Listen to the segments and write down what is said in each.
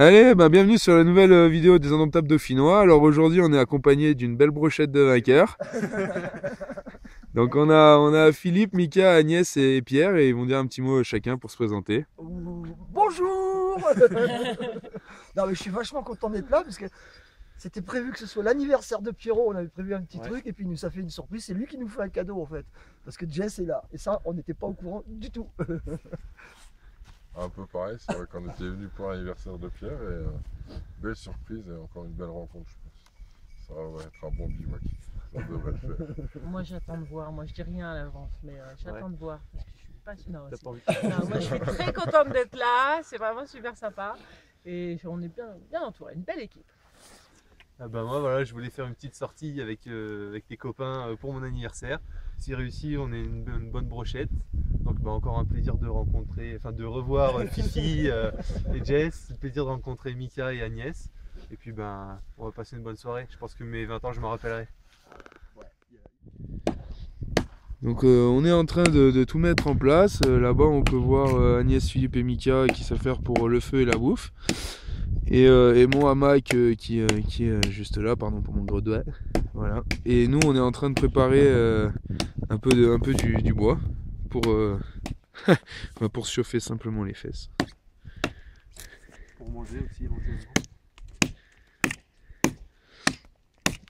Allez, bah, bienvenue sur la nouvelle euh, vidéo des Indomptables Dauphinois. Alors aujourd'hui, on est accompagné d'une belle brochette de vainqueurs. Donc on a, on a Philippe, Mika, Agnès et Pierre et ils vont dire un petit mot chacun pour se présenter. Bonjour Non mais je suis vachement content d'être là parce que c'était prévu que ce soit l'anniversaire de Pierrot, on avait prévu un petit Ouais. truc et puis il nous a fait une surprise, c'est lui qui nous fait un cadeau en fait. Parce que Jess est là et ça on n'était pas au courant du tout. Un peu pareil, c'est vrai qu'on était venu pour l'anniversaire de Pierre et euh, belle surprise et encore une belle rencontre, je pense. Ça va être un bon bivouac. Ça devrait le faire. Moi j'attends de voir, moi je dis rien à l'avance, mais euh, j'attends Ouais. de voir parce que je suis pas envie Non, moi je suis très contente d'être là, c'est vraiment super sympa et on est bien, bien entouré, une belle équipe. Ah bah moi voilà, je voulais faire une petite sortie avec, euh, avec les copains euh, pour mon anniversaire. Si réussi, on est une, une bonne brochette. Donc bah, encore un plaisir de rencontrer, enfin de revoir euh, Fifi euh, et Jess, plaisir de rencontrer Mika et Agnès. Et puis ben on va passer une bonne soirée. Je pense que mes 20 ans je m'en rappellerai. Donc euh, on est en train de, de tout mettre en place. Euh, Là-bas on peut voir euh, Agnès, Philippe et Mika qui savent faire pour le feu et la bouffe. Et, euh, et mon hamac euh, qui, euh, qui est juste là, pardon pour mon gros doigt. Voilà. Et nous on est en train de préparer un peu, de, un peu du, du bois pour, bah, pour se chauffer simplement les fesses. Pour manger aussi éventuellement.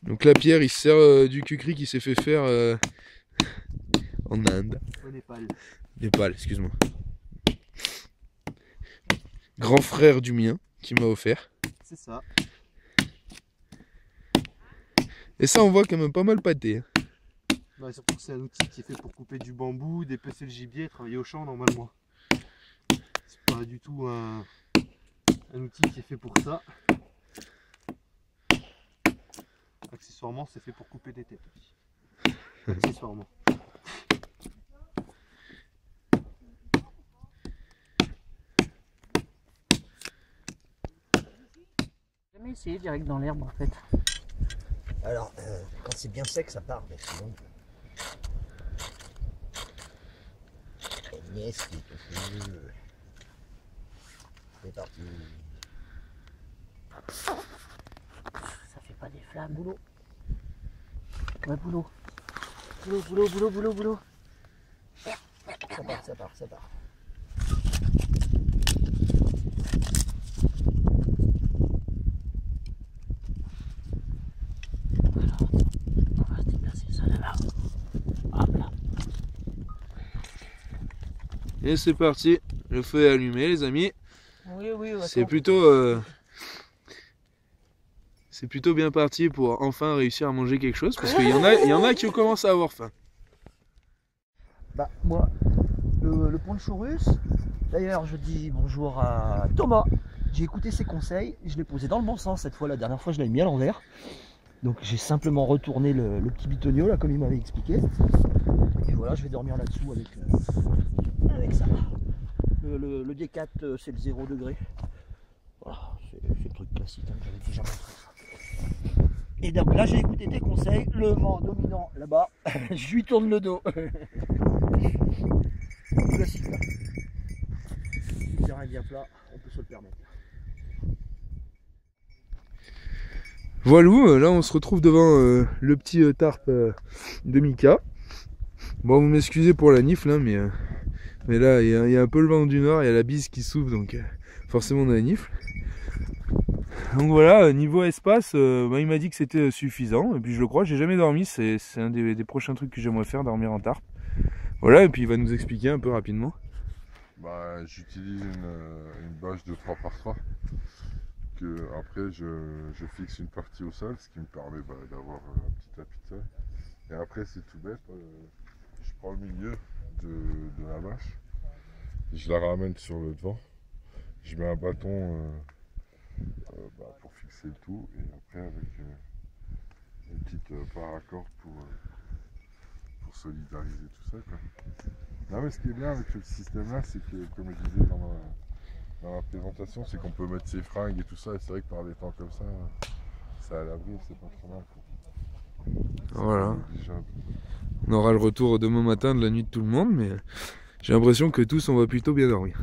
Donc là Pierre il se sert euh, du kukri qui s'est fait faire euh, en Inde. Au Népal. Népal, excuse-moi. Grand frère du mien qui m'a offert. C'est ça. Et ça, on voit quand même pas mal pâté. hein. Ouais, surtout que c'est un outil qui est fait pour couper du bambou, dépecer le gibier, travailler au champ normalement. C'est pas du tout un, un outil qui est fait pour ça. Accessoirement, c'est fait pour couper des têtes aussi. Accessoirement. Essayé direct dans l'herbe en fait. Alors euh, quand c'est bien sec ça part mais sinon. Agnès qui est au feu. C'est parti. Ça fait pas des flammes. Boulot. Ouais, boulot. Boulot, boulot, boulot, boulot, boulot. Ça part, ça part, ça part. On va déplacer ça là-bas. Hop là. Et c'est parti. Le feu est allumé, les amis. Oui, oui, C'est plutôt. euh, C'est plutôt bien parti pour enfin réussir à manger quelque chose. Parce qu'il y, en a- il y en a qui commencent à avoir faim. Bah moi, le, le poncho russe, d'ailleurs je dis bonjour à Thomas. J'ai écouté ses conseils, je l'ai posé dans le bon sens cette fois, la dernière fois je l'avais mis à l'envers. Donc j'ai simplement retourné le, petit bitonio là comme il m'avait expliqué. Et voilà, je vais dormir là-dessous avec, euh, avec ça. Le, le, le D4 euh, c'est le 0 degré. Voilà, c'est le truc classique, hein, j'avais déjà montré. Et donc là j'ai écouté tes conseils, le vent dominant là-bas, je lui tourne le dos. Classique là. Terrain est bien plat, on peut se le permettre. Voilà, euh, là on se retrouve devant euh, le petit euh, tarp euh, de Mika. Bon, vous m'excusez pour la nif là, mais, là il y, a- un peu le vent du nord, il y a la bise qui souffle, donc forcément on a la nifle. Donc voilà, niveau espace, bah, il m'a dit que c'était suffisant, et puis je le crois, j'ai jamais dormi, c'est un des, prochains trucs que j'aimerais faire, dormir en tarp. Voilà, et puis il va nous expliquer un peu rapidement. Bah, J'utilise une, une bâche de 3 par 3 après je, fixe une partie au sol, ce qui me permet bah, d'avoir euh, un petit tapis de sol. Et après c'est tout bête, euh, je prends le milieu de, la bâche, je la ramène sur le devant, je mets un bâton euh, bah, pour fixer le tout et après avec une petite paracorde pour, pour solidariser tout ça. Quoi. Mais ce qui est bien avec ce système-là, c'est que comme je disais dans ma, dans ma présentation, c'est qu'on peut mettre ses fringues et tout ça. Et c'est vrai que par des temps comme ça, c'est à l'abri, c'est pas trop mal. Voilà. On aura le retour demain matin de la nuit de tout le monde, mais j'ai l'impression que tous on va plutôt bien dormir.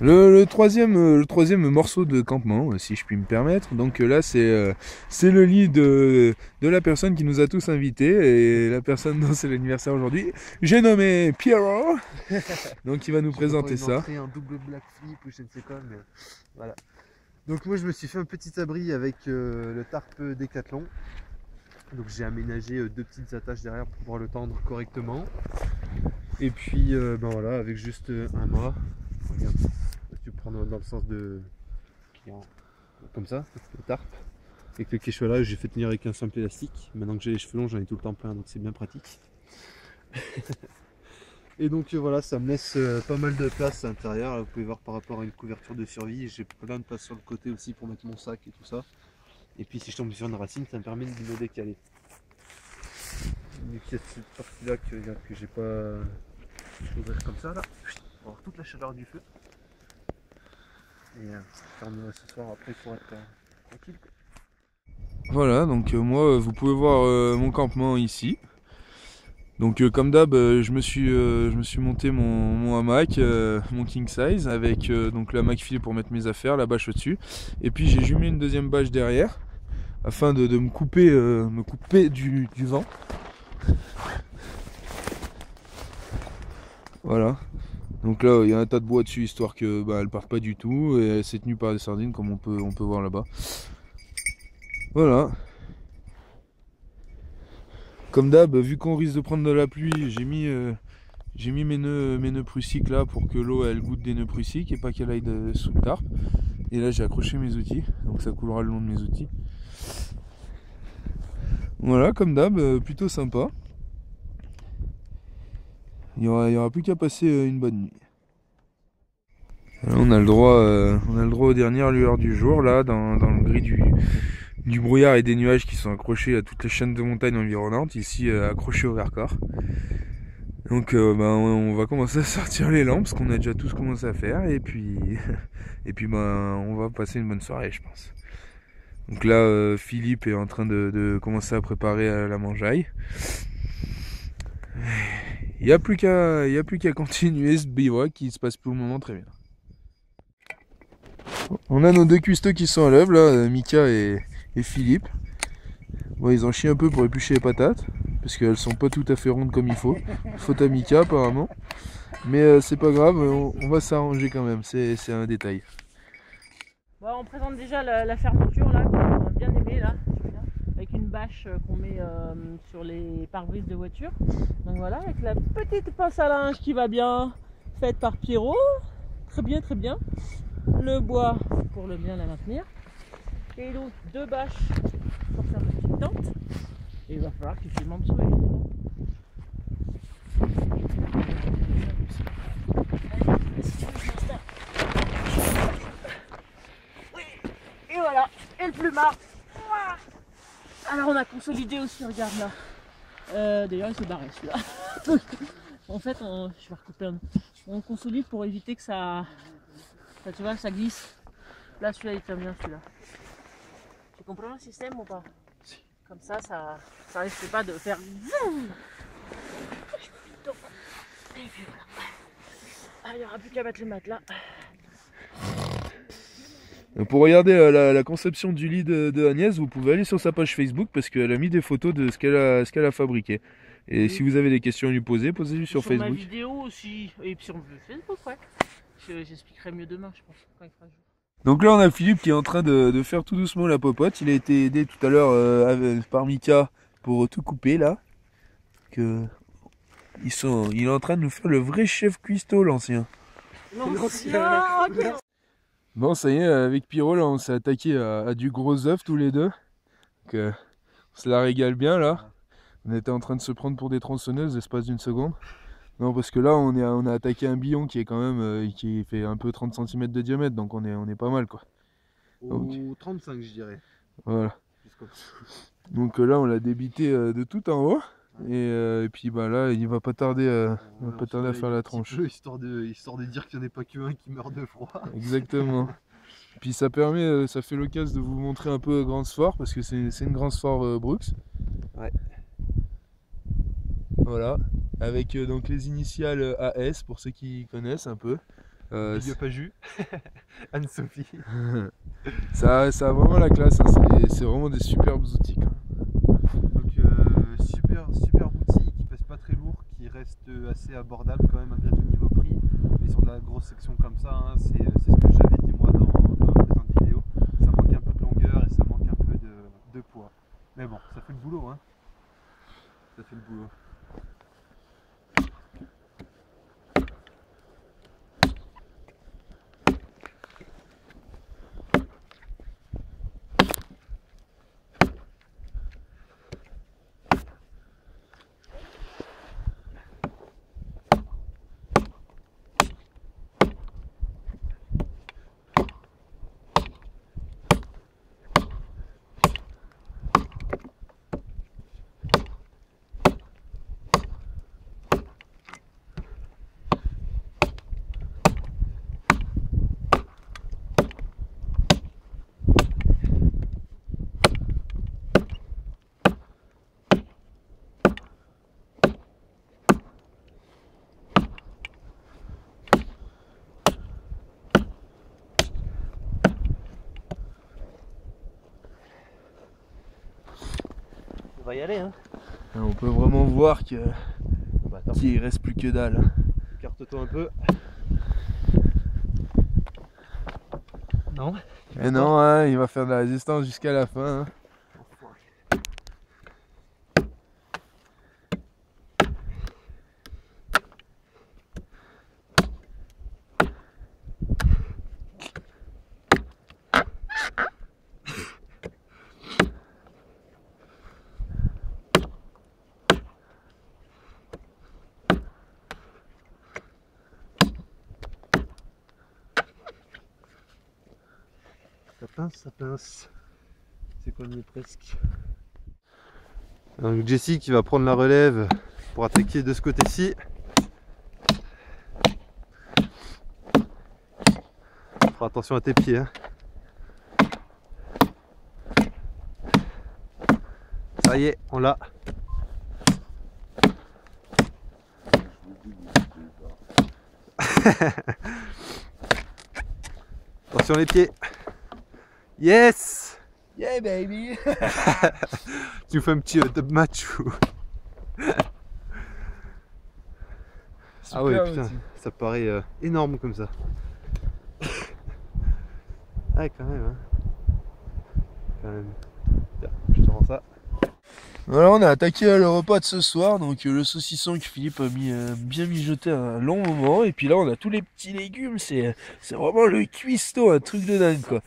Le, le troisième, euh, le troisième morceau de campement, euh, si je puis me permettre. Donc euh, là, c'est c'est le lit de, de la personne qui nous a tous invités. Et la personne dont c'est l'anniversaire aujourd'hui, j'ai nommé Pierrot. Donc il va nous présenter ça. Un double black flip ou je ne sais quoi, mais voilà. Donc moi je me suis fait un petit abri avec euh, le tarp Décathlon. Donc j'ai aménagé euh, deux petites attaches derrière pour pouvoir le tendre correctement. Et puis euh, ben voilà, avec juste un mât. Regarde, tu prends dans le sens de. Comme ça, le tarp. Et que le quechua j'ai fait tenir avec un simple élastique. Maintenant que j'ai les cheveux longs, j'en ai tout le temps plein, donc c'est bien pratique. Et donc euh, voilà, ça me laisse euh, pas mal de place à l'intérieur. Là, Vous pouvez voir par rapport à une couverture de survie, j'ai plein de place sur le côté aussi pour mettre mon sac et tout ça. Et puis si je tombe sur une racine, ça me permet de me décaler. Donc il y a cette partie-là que, regarde, que j'ai pas ouvrir comme ça là, pour avoir toute la chaleur du feu. Et euh, ce soir après pour être euh, tranquille. Voilà, donc euh, moi, euh, vous pouvez voir mon campement ici. Donc comme d'hab, je me suis, je me suis monté mon, hamac, mon king size, avec donc la hamac filée pour mettre mes affaires, la bâche au-dessus. Et puis j'ai jumelé une deuxième bâche derrière, afin de, me couper, me couper du vent. Voilà. Donc là, il y a un tas de bois dessus, histoire que bah, elle parte pas du tout, et c'est tenu par des sardines, comme on peut, on peut voir là-bas. Voilà. Comme d'hab, vu qu'on risque de prendre de la pluie, j'ai mis, euh, mes nœuds, mes prussiques là pour que l'eau elle goûte des nœuds prussiques et pas qu'elle aille sous le tarp. Et là j'ai accroché mes outils, donc ça coulera le long de mes outils. Voilà, comme d'hab, euh, plutôt sympa. Il y aura, plus qu'à passer euh, une bonne nuit. On a le droit, euh, on a le droit aux dernières lueurs du jour là, dans, le gris du, brouillard et des nuages qui sont accrochés à toutes les chaînes de montagnes environnantes, ici euh, accrochés au Vercors. Donc euh, ben, on va commencer à sortir les lampes, ce qu'on a déjà tous commencé à faire, et puis, et puis ben, on va passer une bonne soirée, je pense. Donc là, Philippe est en train de, de commencer à préparer la mangeaille. Il n'y a plus qu'à continuer ce bivouac qui se passe pour le moment très bien. On a nos deux cuistots qui sont à l'œuvre là, euh, Mika et, Philippe. Bon, ils en chient un peu pour éplucher les patates, parce qu'elles sont pas tout à fait rondes comme il faut. Faute à Mika apparemment. Mais euh, c'est pas grave, on, va s'arranger quand même, c'est un détail. Bon, on présente déjà la, fermeture là, qu'on a bien aimé là, bâche euh, qu'on met euh, sur les pare-brises de voiture. Donc voilà, avec la petite pince à linge qui va bien, faite par Pierrot. Très bien, très bien. Le bois pour le bien la maintenir. Et donc deux bâches pour faire une petite tente. Et il va falloir que tu filmes en dessous et voilà, et le plumard. Alors on a consolidé aussi, regarde là. Euh, D'ailleurs il s'est barré celui-là. en fait, on, je vais recouper un. On consolide pour éviter que ça, ça tu vois, ça glisse. Là celui-là il tient bien celui-là. Tu comprends le système ou pas? Comme ça, ça, ça risque pas de faire. zoom. Et puis voilà. Ah, il n'y aura plus qu'à mettre le matelas. Euh, Pour regarder euh, la, la conception du lit de, de Agnès, vous pouvez aller sur sa page Facebook parce qu'elle a mis des photos de ce qu'elle a, ce qu'elle a fabriqué. Et si vous avez des questions à lui poser, posez-lui sur, ma Facebook. vidéo aussi. Et puis sur Facebook, ouais. Je- J'expliquerai mieux demain, je pense, quand il fera jour. Donc là, on a Philippe qui est en train de, de faire tout doucement la popote. Il a été aidé tout à l'heure euh, par Mika pour tout couper là. Que ils sont, il est en train de nous faire le vrai chef cuistot, l'ancien. L'ancien. Bon, ça y est, avec Pyro, là, on s'est attaqué à, à du gros œuf tous les deux. Donc, euh, on se la régale bien là. On était en train de se prendre pour des tronçonneuses l'espace d'une seconde. Non, parce que là, on, est, on a attaqué un billon qui est quand même, euh, qui fait un peu 30 cm de diamètre, donc on est, on est pas mal quoi. Ok. Au 35 je dirais. Voilà. Donc euh, là, on l'a débité de tout en haut. Et, euh, et puis bah là, il va pas tarder, euh, il va pas tarder à faire la tranche. peu, histoire, de, histoire de dire qu'il n'y en ait pas qu'un qui meurt de froid. Exactement. Puis ça permet, euh, ça fait l'occasion de vous montrer un peu Grand Sfort parce que c'est une Grand Sfort euh, Brooks. Ouais. Voilà. Avec euh, donc les initiales euh, AS pour ceux qui connaissent un peu. Euh, Big up à Jus, Anne-Sophie. ça, ça a vraiment la classe, hein, c'est vraiment des superbes outils. quoi. Donc euh, super, super outil qui pèse pas très lourd, qui reste euh, assez abordable quand même malgré tout niveau prix. Mais sur de la grosse section comme ça, hein, c'est euh, c'est ce que j'avais dit moi dans, dans ma présente vidéo. Ça manque un peu de longueur et ça manque un peu de, de poids. Mais bon, ça fait le boulot hein. Ça fait le boulot. Va y aller, hein. Et on peut vraiment voir que- Bah qu'il reste plus que dalle. hein. carte-toi un peu. Non Mais non, hein, il va faire de la résistance jusqu'à la fin. hein. Ça pince, ça pince. C'est qu'on y est presque. Donc Jessie qui va prendre la relève pour attaquer de ce côté-ci. Fera attention à tes pieds. hein. Ça y est, on l'a. Attention les pieds. Yes Yeah, baby Tu nous fais un petit euh, top match ou... Ah ouais, putain, ça paraît euh, énorme comme ça. ah, quand même, hein. Quand même. Tiens, je te rends ça. Voilà, on a attaqué euh, le repas de ce soir, donc euh, le saucisson que Philippe a mis, euh, bien mijoté un long moment, et puis là on a tous les petits légumes, c'est c'est vraiment le cuistot, un truc de dingue quoi.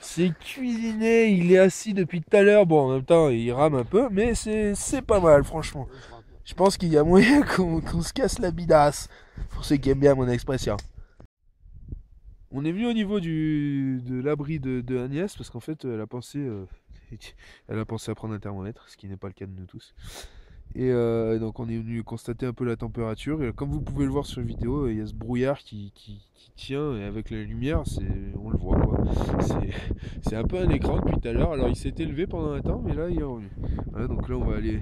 C'est cuisiné, il est assis depuis tout à l'heure, bon en même temps il rame un peu, mais c'est pas mal franchement. Je pense qu'il y a moyen qu'on se casse la bidasse, pour ceux qui aiment bien mon expression. On est venu au niveau du, de l'abri de, de Agnès, parce qu'en fait elle a pensé... euh, elle a pensé à prendre un thermomètre, ce qui n'est pas le cas de nous tous. Et euh, donc on est venu constater un peu la température. Et comme vous pouvez le voir sur la vidéo, il y a ce brouillard qui, tient et avec la lumière, on le voit quoi. C'est, un peu un écran depuis tout à l'heure. Alors il s'est élevé pendant un temps, mais là il est revenu. Voilà, donc là on va aller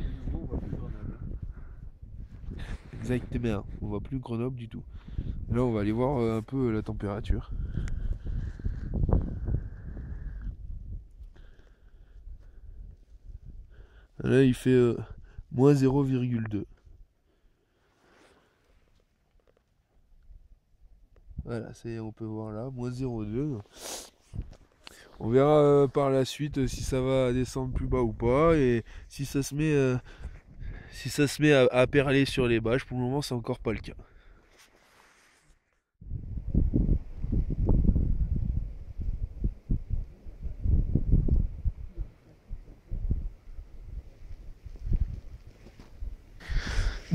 exactement. On voit plus Grenoble du tout. Là on va aller voir euh, un peu la température. Là, il fait euh, moins 0,2. Voilà, c'est, on peut voir là, moins 0,2. On verra euh, par la suite si ça va descendre plus bas ou pas et si ça se met, euh, si ça se met à perler sur les bâches. Pour le moment, c'est encore pas le cas.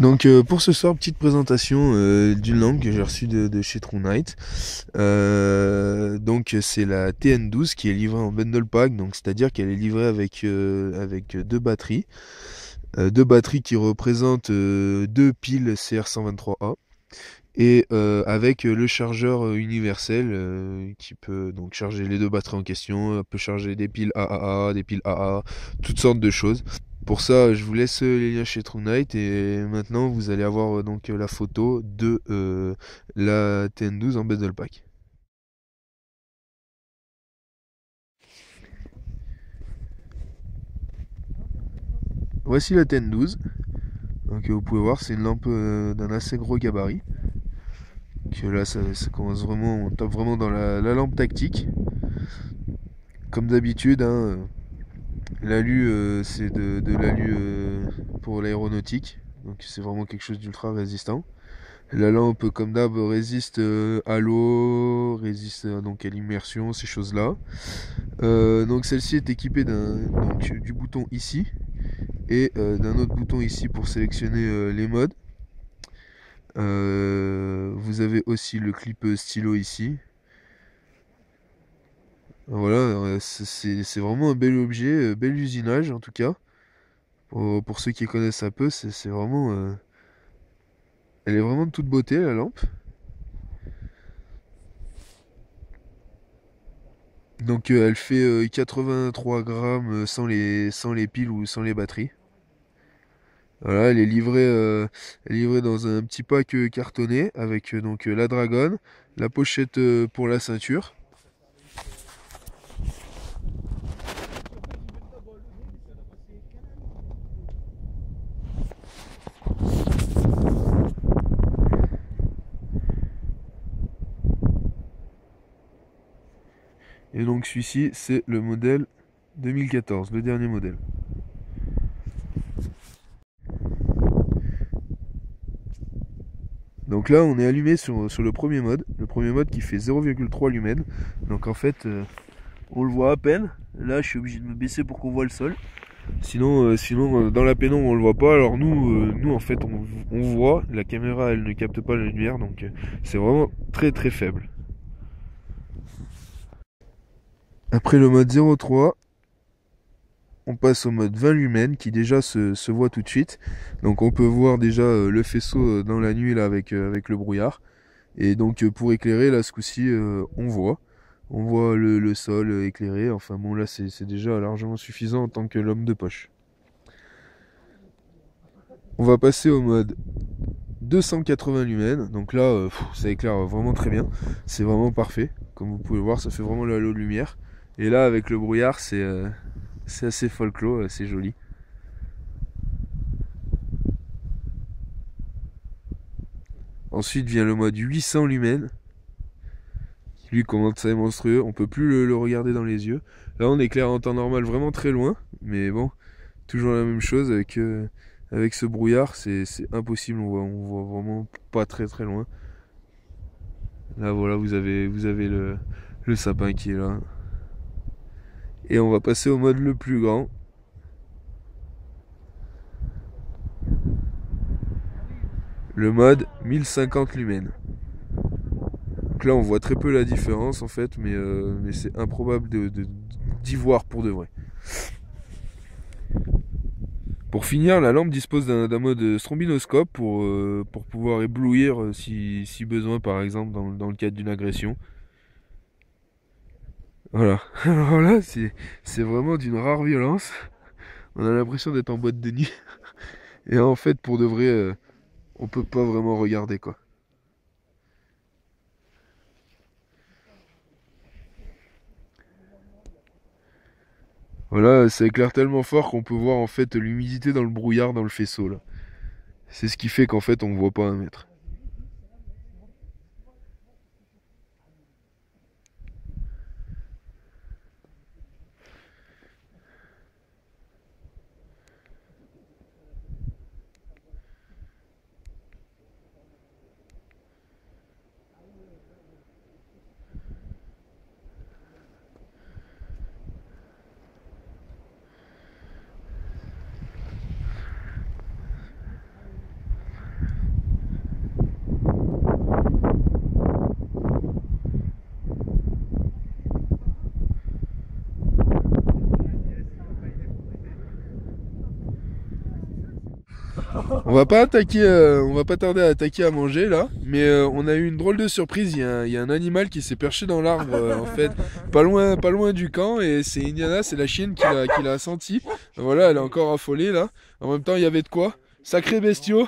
Donc euh, pour ce soir, petite présentation euh, d'une lampe que j'ai reçue de, chez True Night. Euh, donc c'est la TN12 qui est livrée en bundle pack, donc c'est-à-dire qu'elle est livrée avec, avec deux batteries. Deux batteries qui représentent deux piles CR123A. Et avec le chargeur universel qui peut donc charger les deux batteries en question, peut charger des piles AAA, des piles AA, toutes sortes de choses. Pour ça, je vous laisse euh, les liens chez True Night et maintenant vous allez avoir euh, donc euh, la photo de euh, la TN12 en Battle Pack. Voici la TN12. Donc vous pouvez voir, c'est une lampe euh, d'un assez gros gabarit. Là, ça, commence vraiment, on tape vraiment dans la, la lampe tactique. Comme d'habitude, hein, euh, l'alu euh, c'est de, l'alu euh, pour l'aéronautique. Donc c'est vraiment quelque chose d'ultra résistant. La lampe, comme d'hab, résiste euh, à l'eau, résiste donc à l'immersion, ces choses-là. Donc celle-ci est équipée du bouton ici et d'un autre bouton ici pour sélectionner les modes. Vous avez aussi le clip stylo ici. Voilà, euh, c'est- vraiment un bel objet, euh, bel usinage en tout cas. Pour, ceux qui connaissent un peu, c'est vraiment... euh, Elle est vraiment de toute beauté la lampe. Donc elle fait euh, 83 grammes sans les, sans les piles ou sans les batteries. Voilà, elle est livrée, livrée dans un petit pack cartonné avec donc la dragonne, la pochette pour la ceinture. Et donc celui-ci, c'est le modèle 2014, le dernier modèle. Donc là, on est allumé sur, le premier mode, le premier mode qui fait 0,3 lumens. Donc en fait, euh, on le voit à peine. Là, je suis obligé de me baisser pour qu'on voit le sol. Sinon, euh, sinon euh, dans la pénombre, on le voit pas. Alors nous, en fait, on, voit. La caméra, elle ne capte pas la lumière, donc c'est vraiment très très faible. Après le mode 0,3, on passe au mode 20 lumens qui déjà se, voit tout de suite. Donc on peut voir déjà euh, le faisceau euh, dans la nuit là avec, euh, le brouillard. Et donc pour éclairer là ce coup-ci on voit. On voit le, sol éclairé. Enfin bon là c'est déjà largement suffisant en tant que l'homme de poche. On va passer au mode 280 lumens. Donc là ça éclaire vraiment très bien. C'est vraiment parfait. Comme vous pouvez voir ça fait vraiment le halo de lumière. Et là avec le brouillard c'est euh, assez folklore, c'est joli. Ensuite vient le mode 800 lumens. Qui lui commence à être monstrueux. On peut plus le, regarder dans les yeux. Là on éclaire en temps normal vraiment très loin. Mais bon, toujours la même chose avec, euh, ce brouillard. C'est impossible. On voit, voit vraiment pas très très loin. Là voilà, vous avez, le sapin qui est là. Et on va passer au mode le plus grand. Le mode 1050 lumens. Donc là on voit très peu la différence en fait, mais, euh, c'est improbable d'y voir pour de vrai. Pour finir, la lampe dispose d'un, mode strombinoscope pour, euh, pouvoir éblouir euh, si, besoin par exemple dans le cadre d'une agression. Voilà. Alors là, c'est, vraiment d'une rare violence. On a l'impression d'être en boîte de nuit. Et en fait, pour de vrai, euh, on peut pas vraiment regarder quoi. Voilà, ça éclaire tellement fort qu'on peut voir en fait l'humidité dans le brouillard dans le faisceau là. C'est ce qui fait qu'en fait on voit pas un mètre. On va pas attaquer, euh, on va pas tarder à attaquer à manger là, mais euh, on a eu une drôle de surprise. Il y a un, il y a un animal qui s'est perché dans l'arbre euh, en fait, pas loin, pas loin du camp, et c'est Indiana, c'est la chienne qui l'a, qui l'a senti. Voilà, elle est encore affolée là. En même temps, il y avait de quoi. Sacré bestiaux.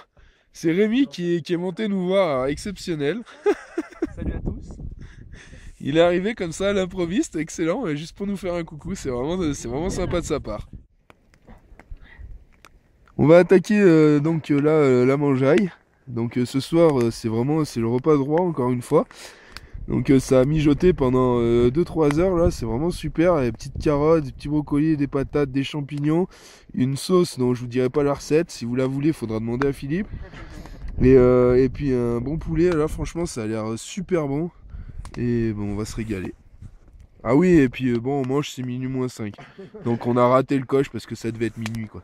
C'est Rémi qui est, qui est monté nous voir, alors, exceptionnel. Salut à tous. Il est arrivé comme ça à l'improviste, excellent, juste pour nous faire un coucou, c'est vraiment, c'est vraiment sympa de sa part. On va attaquer euh, donc euh, euh, la mangeaille. Donc ce soir c'est vraiment c'est le repas de roi encore une fois. Donc ça a mijoté pendant 2-3 heures là, c'est vraiment super. Des petites carottes, des petits brocolis, des patates, des champignons, une sauce dont je vous dirai pas la recette. Si vous la voulez, faudra demander à Philippe. Et, et puis un bon poulet, là franchement ça a l'air super bon. Et bon on va se régaler. Ah oui et puis bon on mange c'est minuit moins 5. Donc on a raté le coche parce que ça devait être minuit quoi.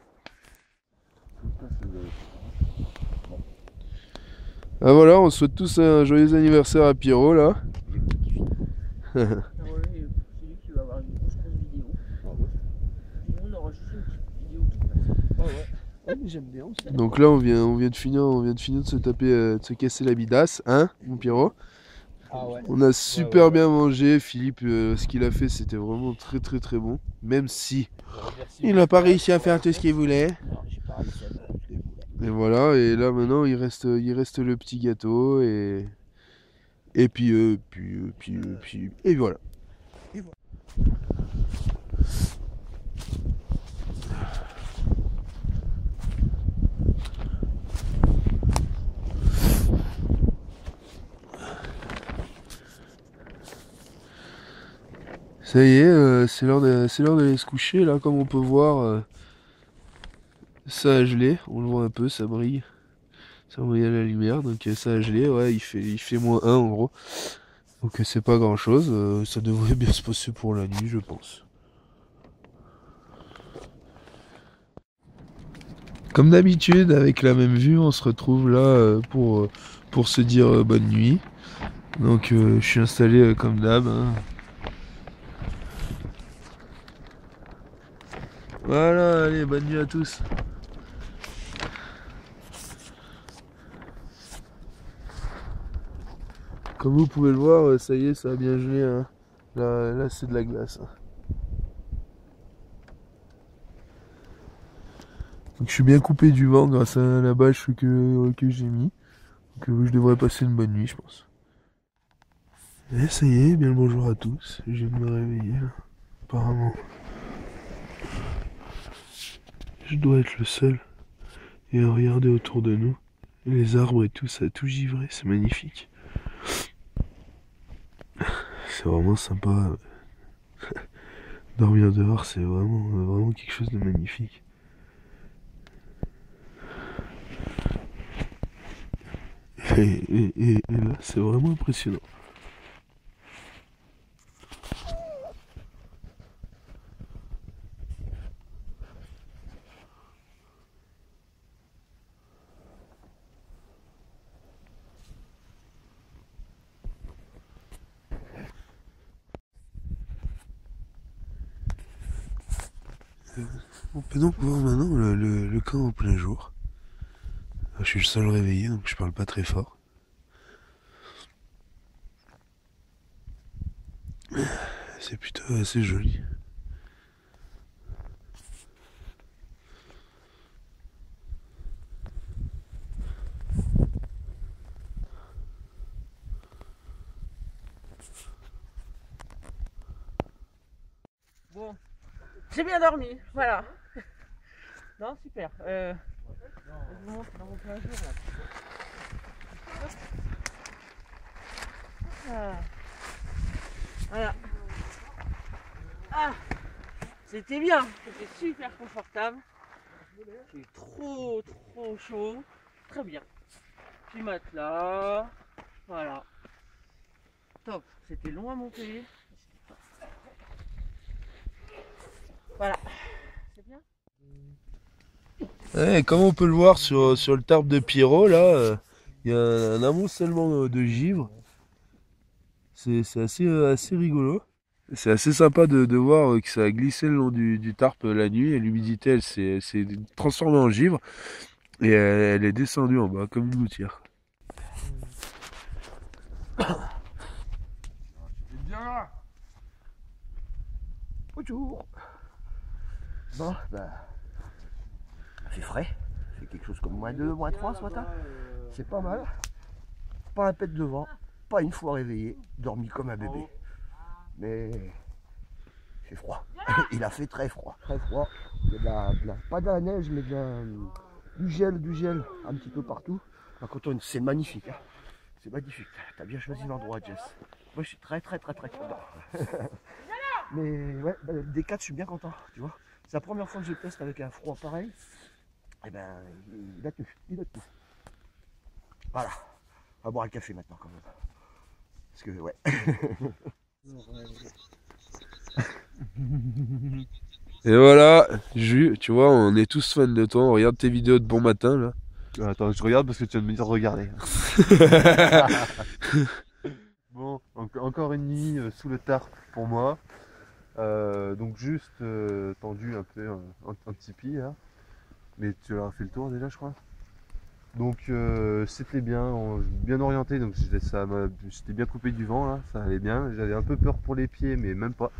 Ah voilà, on souhaite tous un joyeux anniversaire à Pierrot là. C'est lui qui va avoir une grosse grosse vidéo. Nous, on aura juste une petite vidéo qui passe. J'aime bien aussi. Donc là on vient, on vient de finir, on vient de finir de se taper, euh, de se casser la bidasse, hein, mon Pierrot? Ah ouais. On a super bien mangé, Philippe, euh, ce qu'il a fait c'était vraiment très très très bon. Même si il n'a pas réussi à faire tout ce qu'il voulait. Non, j'ai pas réussi à Et voilà, et là maintenant il reste, il reste le petit gâteau et et puis euh, puis euh, puis euh, puis et voilà. Ça y est, euh, c'est l'heure d'aller se coucher là, comme on peut voir. Euh, ça a gelé, on le voit un peu, ça brille. Ça brille à la lumière, donc euh, ça a gelé, ouais, il fait, il fait moins 1 en gros. Donc euh, c'est pas grand chose, ça devrait bien se passer pour la nuit, je pense. Comme d'habitude, avec la même vue, on se retrouve là euh, pour, euh, pour se dire euh, bonne nuit. Donc euh, je suis installé euh, comme d'hab. hein. Voilà, allez, bonne nuit à tous. Comme vous pouvez le voir, euh, ça y est, ça a bien gelé. hein. Là, c'est de la glace. hein. Donc, je suis bien coupé du vent grâce à la bâche que, que j'ai mis. Donc euh, je devrais passer une bonne nuit, je pense. Et ça y est, bien le bonjour à tous. Je viens de me réveiller. Apparemment. Je dois être le seul. Et à regarder autour de nous. Les arbres et tout, ça a tout givré, c'est magnifique. C'est vraiment sympa. Dormir dehors, c'est vraiment, quelque chose de magnifique. Et là, c'est vraiment impressionnant. On peut donc voir maintenant le, camp en plein jour. Je suis le seul réveillé, donc je parle pas très fort. C'est plutôt assez joli. Bon, voilà. Non, super. Euh. Ah. Voilà. Ah, c'était bien, c'était super confortable. J'ai trop trop chaud, très bien. Petit matelas, voilà. Top, c'était long à monter. Voilà, c'est bien. Ouais, comme on peut le voir sur, sur le tarp de Pierrot, là, euh, il y a un, un amoncellement de givre. C'est c'est assez, euh, assez rigolo. C'est assez sympa de, de voir euh, que ça a glissé le long du, du tarp euh, la nuit et l'humidité, elle s'est s'est transformée en givre. Et elle, elle est descendue en bas comme une gouttière. Bonjour. Bon. Il fait frais. Fait quelque chose comme moins 2, moins 3 ce matin. C'est pas mal. Pas un pet de vent. Pas une fois réveillé. Dormi comme un bébé. Mais. Fait froid. Il a fait très froid. Très froid. De la, de la- pas de la neige, mais de du gel, du gel un petit peu partout. C'est magnifique. hein. C'est magnifique. T'as bien choisi l'endroit, Jess. Moi, je suis très, très, très, très content. Mais ouais, bah, des 4, je suis bien content, tu vois. C'est la première fois que je teste avec un froid pareil. Et ben, il a tenu, il a tenu. Voilà. On va boire un café maintenant quand même. Parce que ouais. Et voilà, Jus, tu vois, on est tous fans de toi. On regarde tes vidéos de bon matin là. Attends, je regarde parce que tu viens de me dire de regarder. bon, en- encore une nuit euh, sous le tarp pour moi. Euh, donc juste euh, tendu un peu, un, petit pied là. Mais tu as fait le tour déjà je crois. Donc euh, c'était bien, bien orienté, donc j'étais bien coupé du vent là, ça allait bien. J'avais un peu peur pour les pieds mais même pas.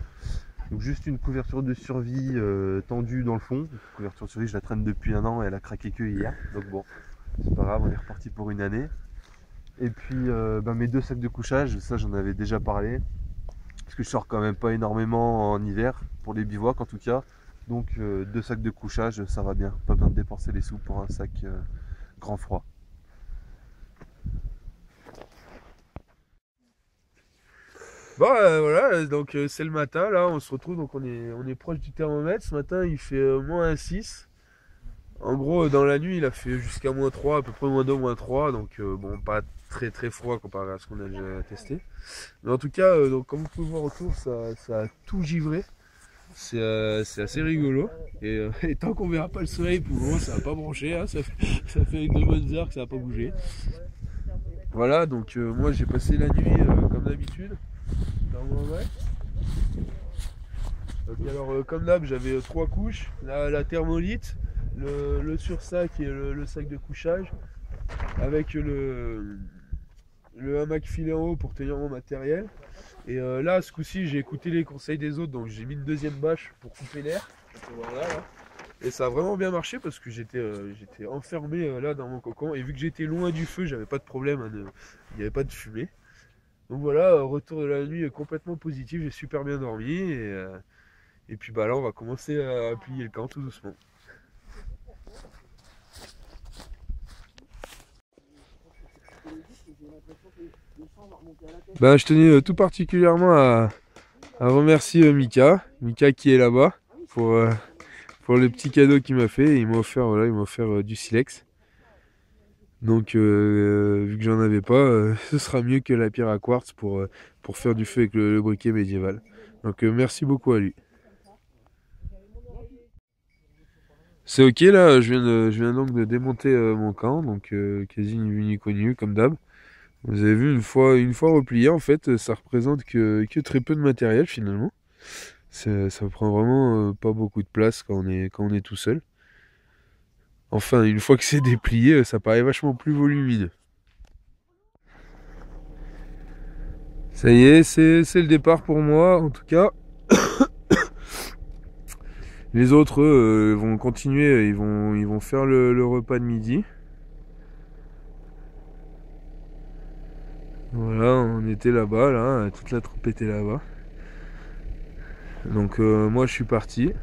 Donc juste une couverture de survie tendue dans le fond. Couverture de survie je la traîne depuis un an et elle a craqué que hier. Donc bon, c'est pas grave, on est reparti pour une année. Et puis ben, mes deux sacs de couchage, ça j'en avais déjà parlé. Parce que je sors quand même pas énormément en hiver, pour les bivouacs en tout cas. Donc euh, deux sacs de couchage, ça va bien. Pas besoin de dépenser les sous pour un sac euh, grand froid. Bon, euh, voilà, donc c'est le matin, là, on se retrouve, donc on est, on est proche du thermomètre. Ce matin, il fait moins 6. En gros, dans la nuit, il a fait jusqu'à moins 3, à peu près moins 2, moins 3. Donc, bon, pas très très froid comparé à ce qu'on a déjà testé. Mais en tout cas, euh, donc, comme vous pouvez voir autour, ça, ça a tout givré. C'est euh, assez rigolo. Et, euh, et tant qu'on verra pas le soleil, pour moment, ça va pas broncher. hein. Ça, fait, ça fait deux bonnes heures que ça va pas bouger. Voilà, donc moi j'ai passé la nuit comme d'habitude alors comme d'hab j'avais trois couches, la, la thermolite, le, le sursac et le, le sac de couchage, avec le, le hamac filé en haut pour tenir mon matériel. Et euh, là ce coup-ci j'ai écouté les conseils des autres donc j'ai mis une deuxième bâche pour couper l'air. Et ça a vraiment bien marché parce que j'étais euh, enfermé euh, là dans mon cocon et vu que j'étais loin du feu j'avais pas de problème, il n'y avait pas de fumée. Donc voilà, retour de la nuit complètement positif, j'ai super bien dormi et, et puis bah là on va commencer à plier le camp tout doucement. Bah je tenais euh, tout particulièrement à, remercier euh, Mika, Mika qui est là-bas pour, euh, pour le petit cadeau qu'il m'a fait. Il m'a offert voilà, il offert euh, du silex. Donc vu que j'en avais pas, ce sera mieux que la pierre à quartz pour, pour faire du feu avec le, briquet médiéval. Donc merci beaucoup à lui. C'est ok là, je viens, je viens donc de démonter mon camp, donc quasi vu ni connu comme d'hab. Vous avez vu une fois, une fois replié en fait, ça représente que, que très peu de matériel finalement. Ça prend vraiment euh, pas beaucoup de place quand on est, quand on est tout seul. Enfin, une fois que c'est déplié, euh, ça paraît vachement plus volumineux. Ça y est, c'est le départ pour moi, en tout cas. Les autres, euh, vont continuer, ils vont, ils vont faire le repas de midi. Voilà, on était là-bas, là, toute la troupe était là-bas. Donc euh, moi je suis parti.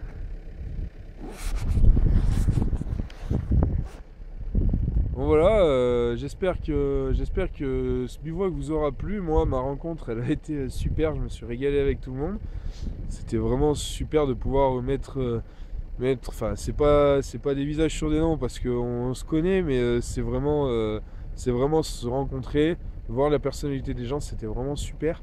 Bon voilà, euh, j'espère que j'espère que ce bivouac vous aura plu. Moi, ma rencontre, elle a été super. Je me suis régalé avec tout le monde. C'était vraiment super de pouvoir mettre, euh. Enfin, c'est pas pas des visages sur des noms parce qu'on se connaît, mais c'est vraiment se rencontrer, voir la personnalité des gens. C'était vraiment super.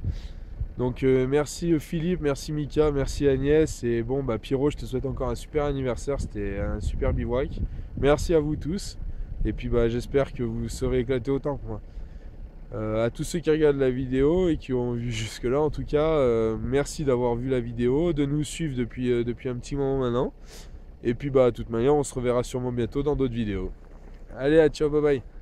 Donc euh, merci euh, Philippe, merci Mika, merci Agnès et bon bah Pierrot, je te souhaite encore un super anniversaire. C'était un super bivouac. Merci à vous tous. Et puis bah, j'espère que vous serez éclatés autant que moi. Euh, à tous ceux qui regardent la vidéo et qui ont vu jusque là, en tout cas, merci d'avoir vu la vidéo, de nous suivre depuis, depuis un petit moment maintenant. Et puis bah, de toute manière, on se reverra sûrement bientôt dans d'autres vidéos. Allez, à ciao, bye bye.